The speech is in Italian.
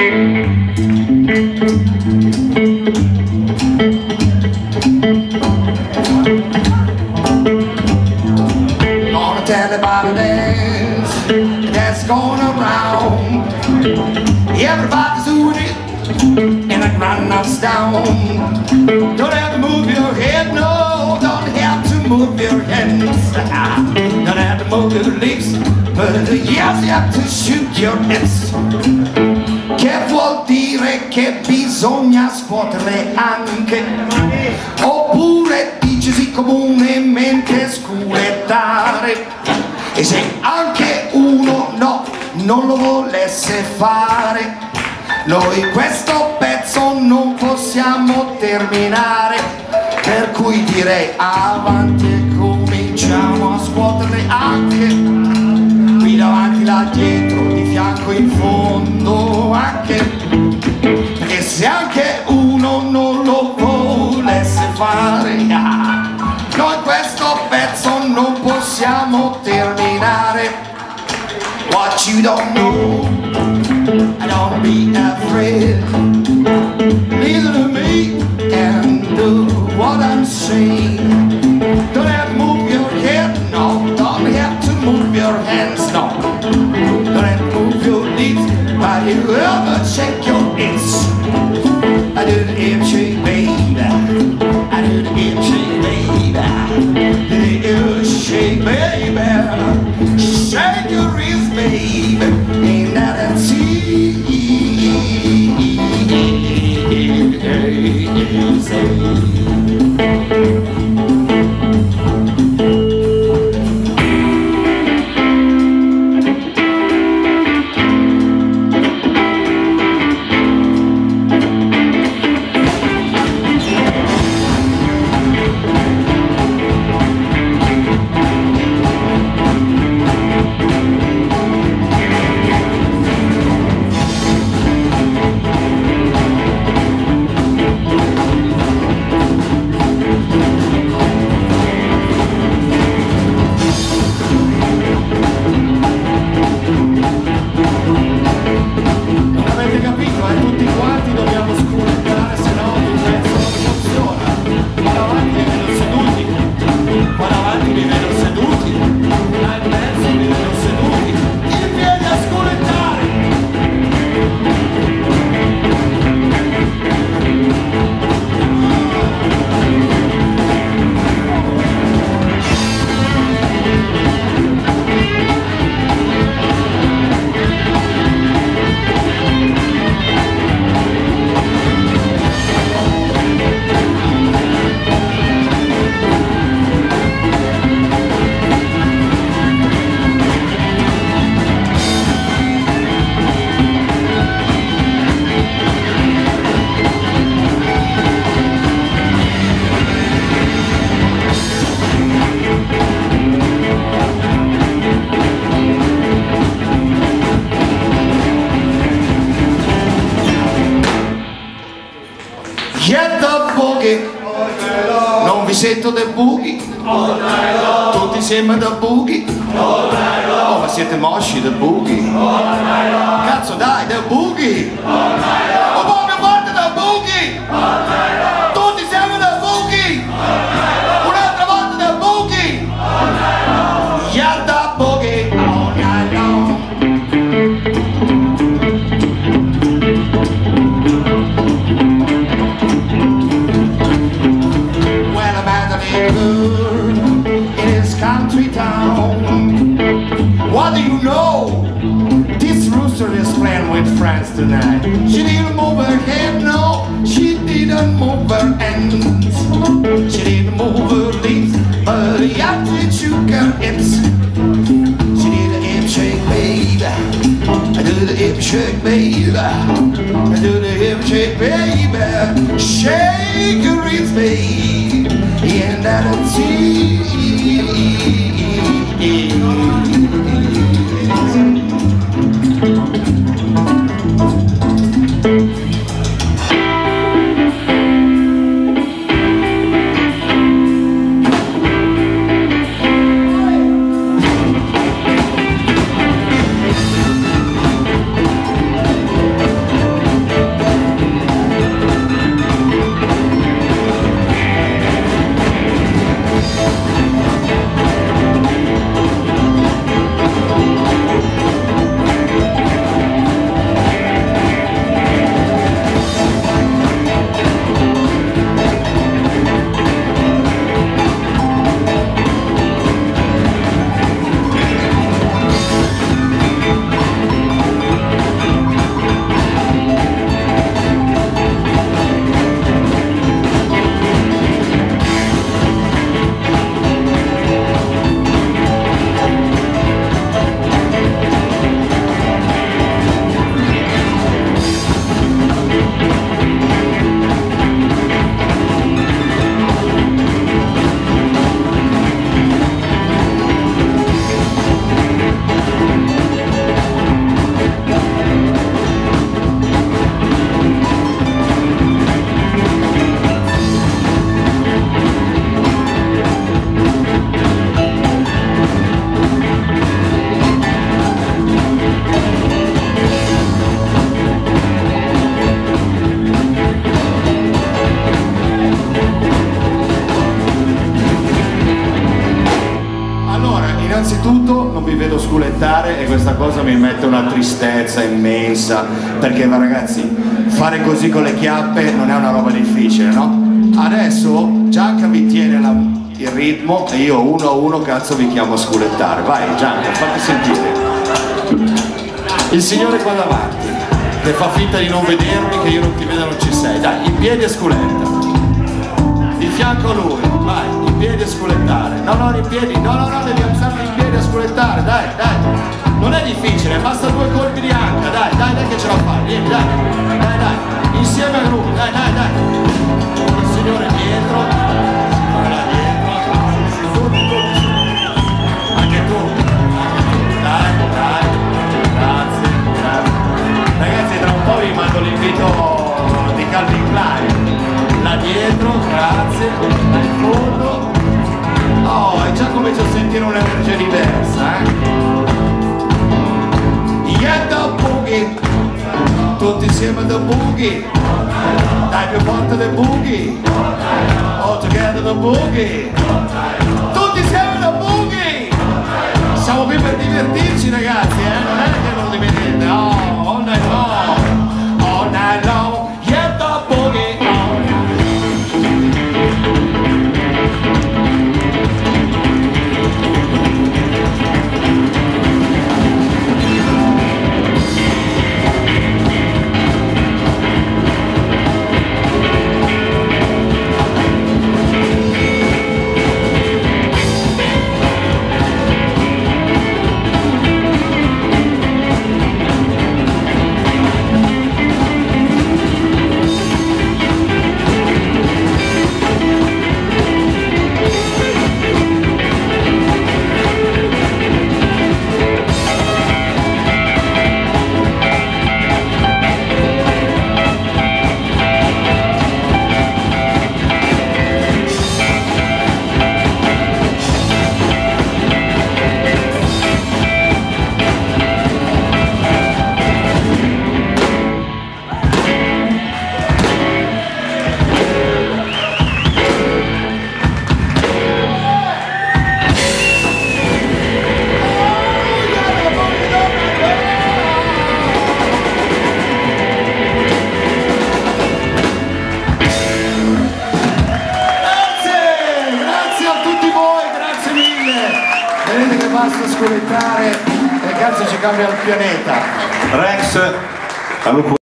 Gonna tell about a dance that's going around. Everybody's doing it and it run us down. Don't have to move your head, no, don't have to move your hands. Don't have to move your lips, but yes, you have to shoot your hips. Che vuol dire che bisogna scuotere anche? Oppure dicesi comunemente sculettare? E se anche uno no, non lo volesse fare, noi questo pezzo non possiamo terminare. Per cui direi avanti terminare. What you don't know don't be afraid. Listen to me and do what I'm saying. Don't have to move your head no. Don't have to move your hands no. Don't have to move your lips but you ever check your hips Non vi sento del boogie Tutti insieme da boogie Oh ma siete mosci del boogie Cazzo dai del boogie tonight. She didn't move her head, no. She didn't move her hands. She didn't move her lips, but yeah, she shook her hips. She did a hip shake, baby. I do the hip shake, baby. I do the hip shake, baby. Shake your hips, baby. Sculettare e questa cosa mi mette una tristezza immensa perché ma ragazzi fare così con le chiappe non è una roba difficile no? adesso Gianca vi tiene la, il ritmo e io uno a uno cazzo vi chiamo a sculettare. Vai Gianca fatti sentire. Il signore qua davanti che fa finta di non vedermi che io non ti vedo non ci sei. Dai in piedi a sculetta fianco a lui. Vai in piedi a sculettare. No no in piedi. No no no devi alzarti in piedi a sculettare. Dai dai. Non è difficile basta due colpi di anca. Dai dai dai che ce la fai. Vieni dai. Dai dai. Insieme a lui. Dai dai dai boogie. Dai più forte the boogie. All together the boogie. Tutti insieme the boogie. Siamo qui per divertirci ragazzi eh? Scolettare e cazzo ci cambia il pianeta. Rex,